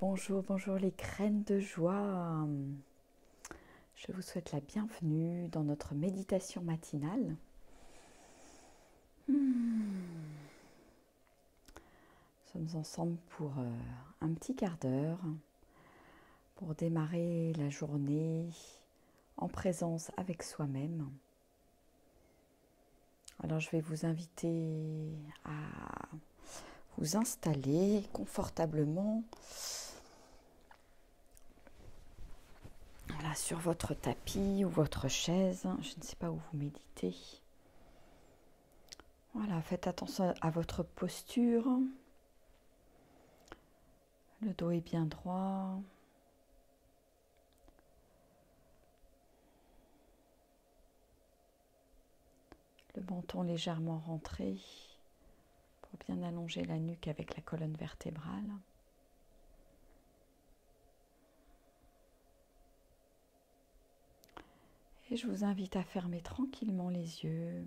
Bonjour, bonjour les graines de joie. Je vous souhaite la bienvenue dans notre méditation matinale. Hmm. Nous sommes ensemble pour euh, un petit quart d'heure pour démarrer la journée en présence avec soi-même. Alors je vais vous inviter à vous installer confortablement sur votre tapis ou votre chaise. Je ne sais pas où vous méditez. Voilà, faites attention à votre posture. Le dos est bien droit. Le menton légèrement rentré bien allonger la nuque avec la colonne vertébrale. Et je vous invite à fermer tranquillement les yeux.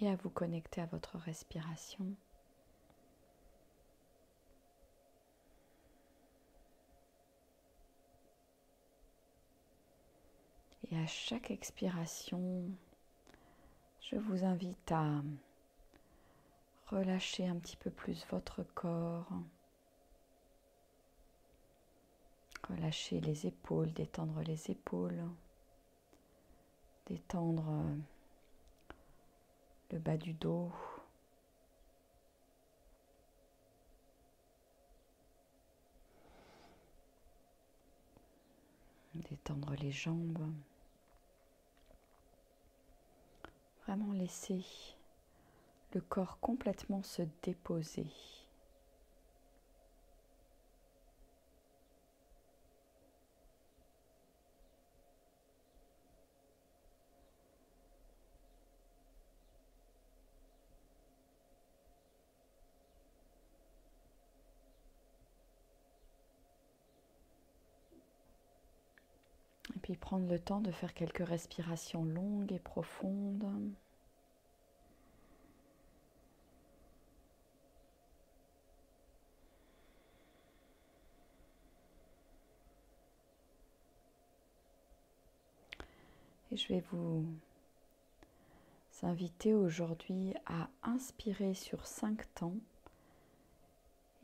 Et à vous connecter à votre respiration. Et à chaque expiration, je vous invite à relâcher un petit peu plus votre corps. Relâcher les épaules, détendre les épaules, détendre le bas du dos. Détendre les jambes. Vraiment laisser le corps complètement se déposer. Puis prendre le temps de faire quelques respirations longues et profondes. je vais vous inviter aujourd'hui à inspirer sur 5 temps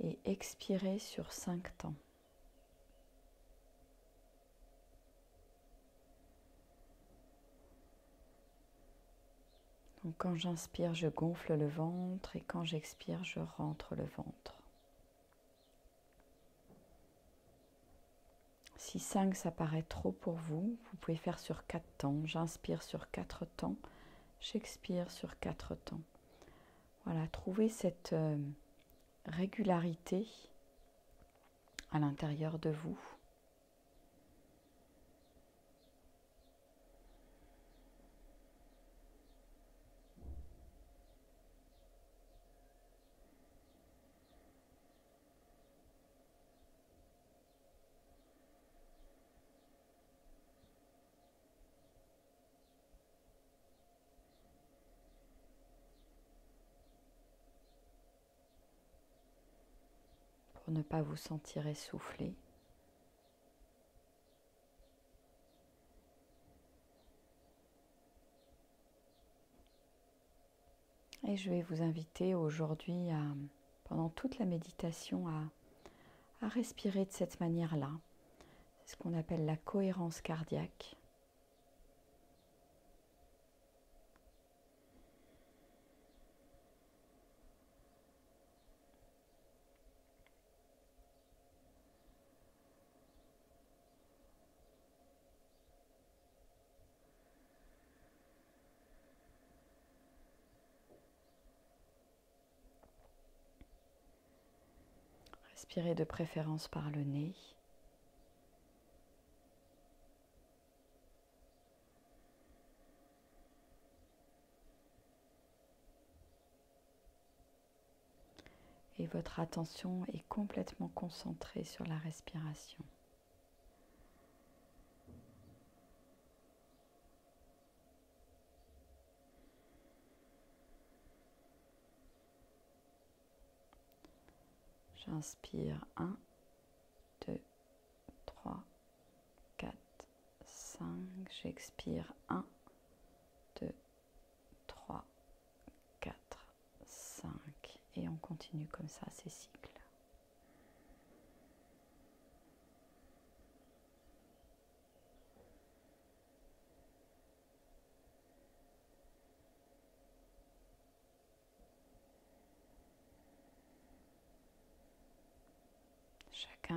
et expirer sur 5 temps. Quand j'inspire, je gonfle le ventre et quand j'expire, je rentre le ventre. Si 5 ça paraît trop pour vous, vous pouvez faire sur 4 temps. J'inspire sur 4 temps, j'expire sur 4 temps. Voilà, trouvez cette euh, régularité à l'intérieur de vous. Ne pas vous sentir essoufflé. Et je vais vous inviter aujourd'hui pendant toute la méditation, à, à respirer de cette manière-là. C'est ce qu'on appelle la cohérence cardiaque. De préférence par le nez. Et votre attention est complètement concentrée sur la respiration. J'inspire 1, 2, 3, 4, 5. J'expire 1, 2, 3, 4, 5. Et on continue comme ça ces cycles.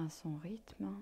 Son rythme.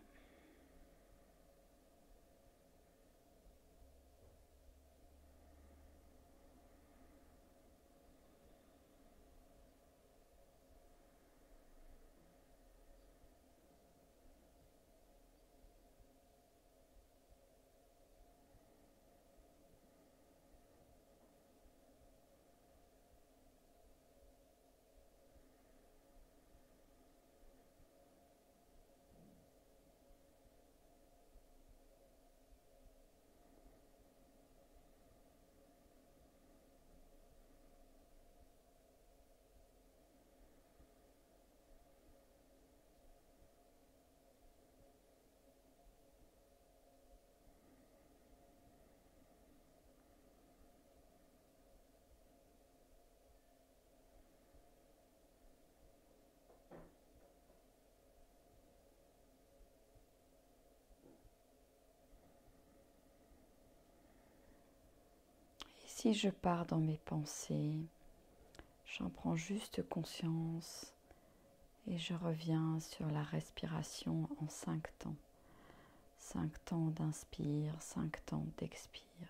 Si je pars dans mes pensées, j'en prends juste conscience et je reviens sur la respiration en cinq temps. Cinq temps d'inspire, cinq temps d'expire.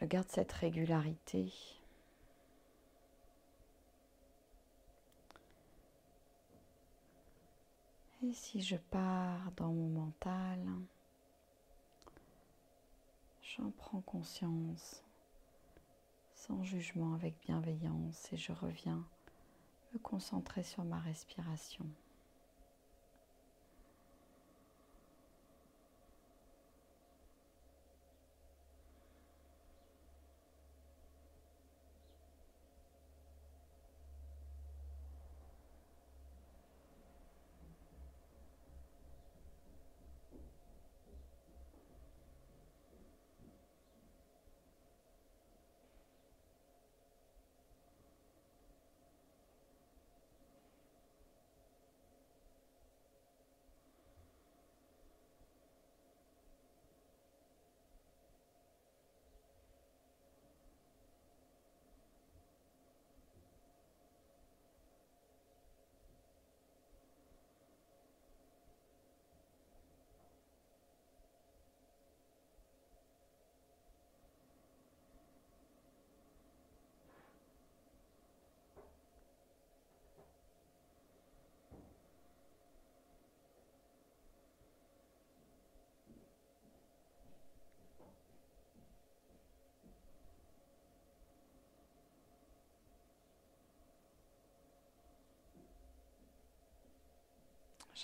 Je garde cette régularité. Et si je pars dans mon mental, j'en prends conscience sans jugement, avec bienveillance, et je reviens me concentrer sur ma respiration.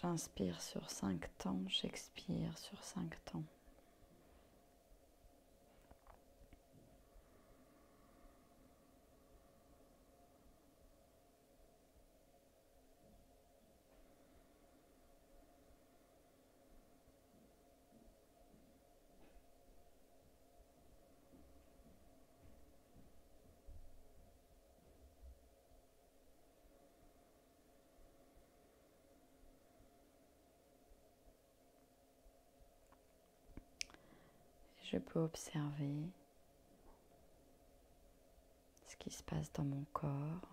J'inspire sur 5 temps, j'expire sur 5 temps. Je peux observer ce qui se passe dans mon corps.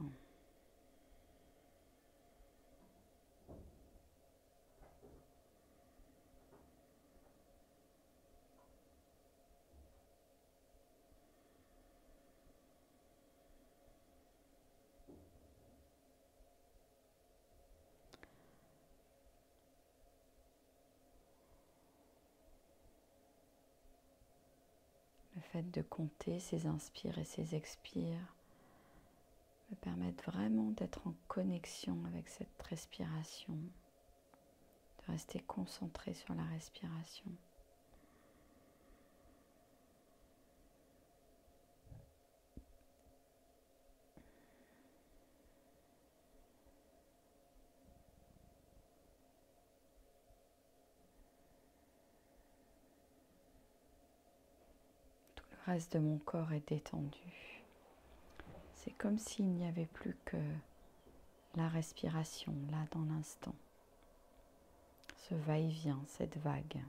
Fait de compter ces inspires et ces expires me permettent vraiment d'être en connexion avec cette respiration, de rester concentré sur la respiration. Le reste de mon corps est détendu. C'est comme s'il n'y avait plus que la respiration là dans l'instant. Ce va-et-vient, cette vague.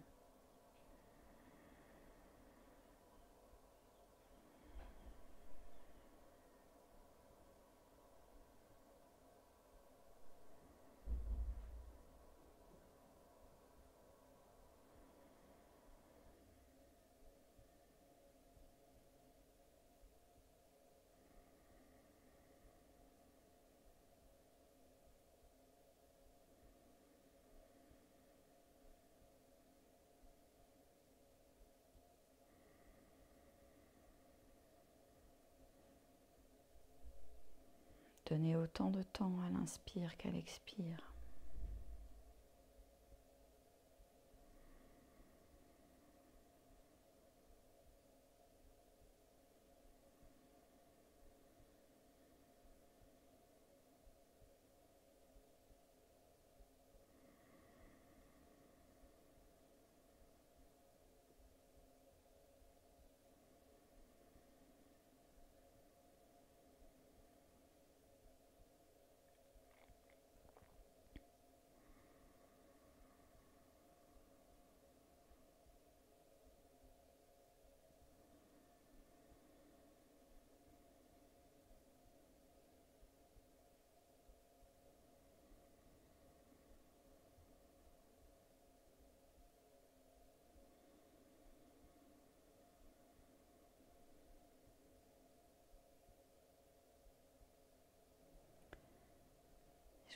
Donnez autant de temps à l'inspire qu'à l'expire.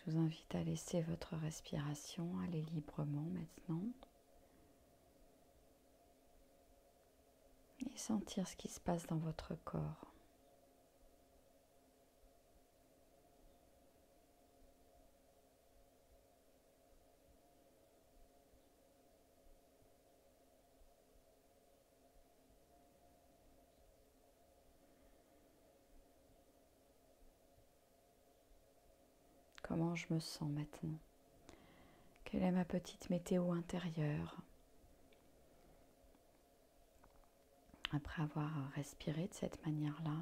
Vous invite à laisser votre respiration aller librement maintenant et sentir ce qui se passe dans votre corps. Comment je me sens maintenant Quelle est ma petite météo intérieure? Après avoir respiré de cette manière-là,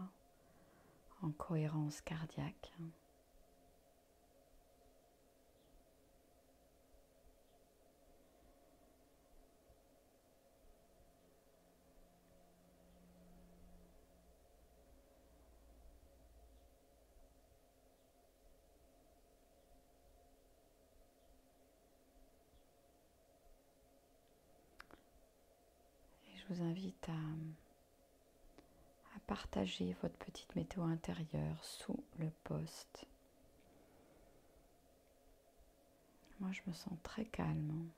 en cohérence cardiaque. Je vous invite à, partager votre petite météo intérieure sous le poste. Moi, je me sens très calme.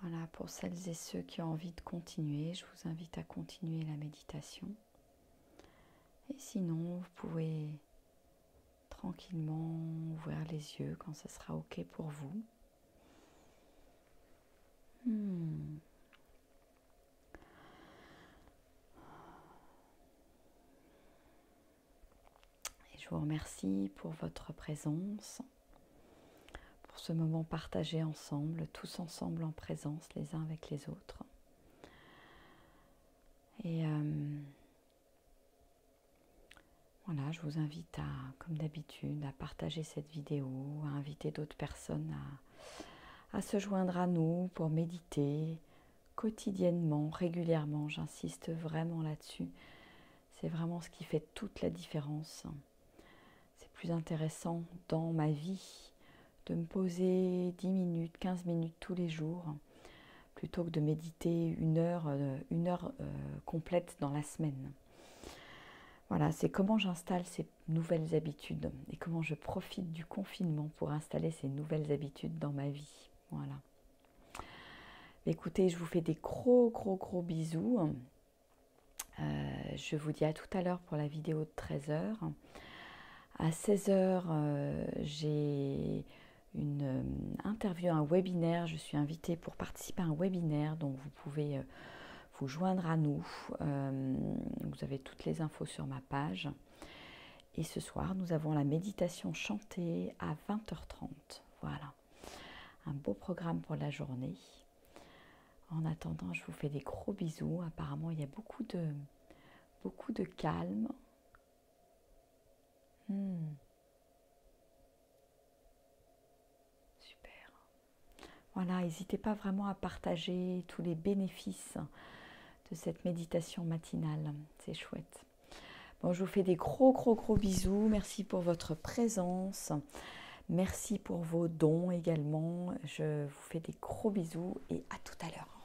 Voilà, pour celles et ceux qui ont envie de continuer, je vous invite à continuer la méditation. Sinon, vous pouvez tranquillement ouvrir les yeux quand ce sera OK pour vous. Hmm. Et je vous remercie pour votre présence, pour ce moment partagé ensemble, tous ensemble en présence les uns avec les autres. Et euh, voilà, je vous invite à, comme d'habitude, à partager cette vidéo, à inviter d'autres personnes à, se joindre à nous pour méditer quotidiennement, régulièrement. J'insiste vraiment là-dessus. C'est vraiment ce qui fait toute la différence. C'est plus intéressant dans ma vie de me poser 10 minutes, 15 minutes tous les jours, plutôt que de méditer une heure, euh, une heure euh, complète dans la semaine. Voilà, c'est comment j'installe ces nouvelles habitudes et comment je profite du confinement pour installer ces nouvelles habitudes dans ma vie. Voilà. Écoutez, je vous fais des gros, gros, gros bisous. Euh, je vous dis à tout à l'heure pour la vidéo de 13h. À 16h, euh, j'ai une euh, interview, un webinaire. Je suis invitée pour participer à un webinaire, donc vous pouvez vous joindre à nous. Euh, vous avez toutes les infos sur ma page. Et ce soir, nous avons la méditation chantée à 20h30. Voilà. Un beau programme pour la journée. En attendant, je vous fais des gros bisous. Apparemment, il y a beaucoup de, beaucoup de calme. Hmm. Super. Voilà, n'hésitez pas vraiment à partager tous les bénéfices cette méditation matinale. C'est chouette. Bon, je vous fais des gros, gros, gros bisous. Merci pour votre présence. Merci pour vos dons également. Je vous fais des gros bisous et à tout à l'heure.